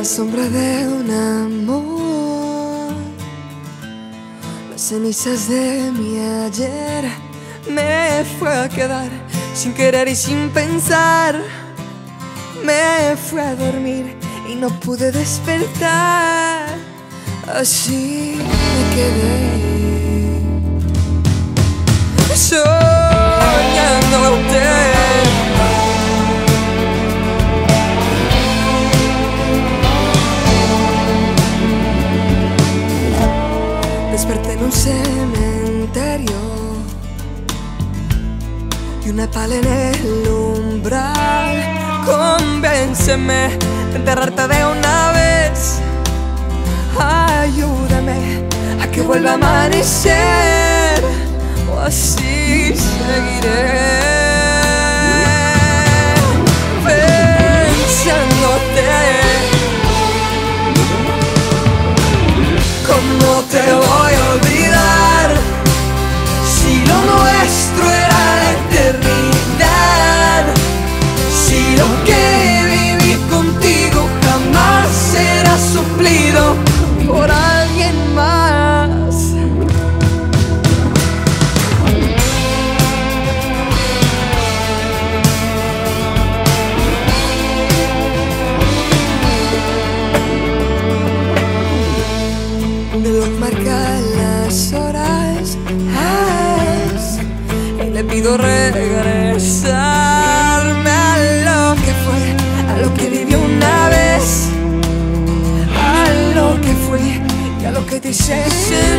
la sombra de un amor. Las cenizas de mi ayer me fue a quedar sin querer y sin pensar. Me fue a dormir y no pude despertar. Así me quedé. Desperté en un cementerio y una pala en el umbral. Convénceme de enterrarte de una vez. Ayúdame a que vuelva a amanecer, o así seguiré. Le pido regresarme a lo que fue, a lo que viví una vez, a lo que fui y a lo que te hice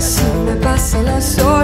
así me pasan las horas.